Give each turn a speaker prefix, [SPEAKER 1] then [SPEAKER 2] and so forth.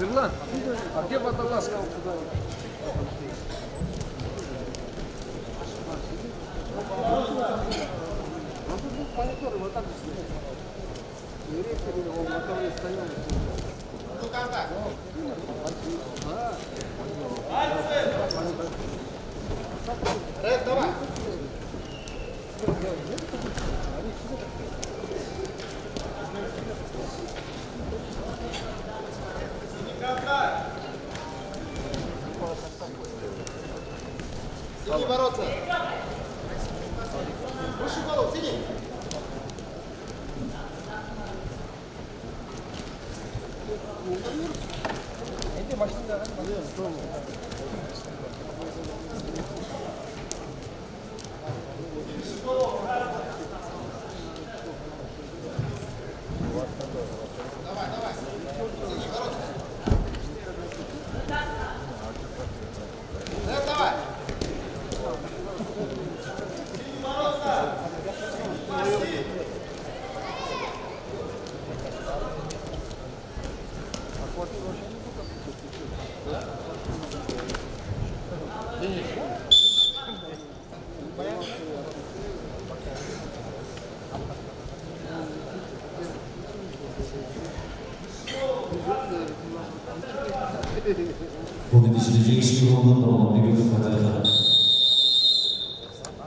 [SPEAKER 1] Ирланд, а где водолазка?
[SPEAKER 2] Мониторы вот так же снимают. И ректоры его моторы стояли. Ну контакт. Ред, давай. Сиди
[SPEAKER 1] бороться! Выше голову, сиди! Иди, машина, давай, давай. 僕に知り人種をどんどん巡る形だから。